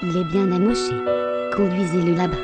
Il est bien amoché. Conduisez-le là-bas.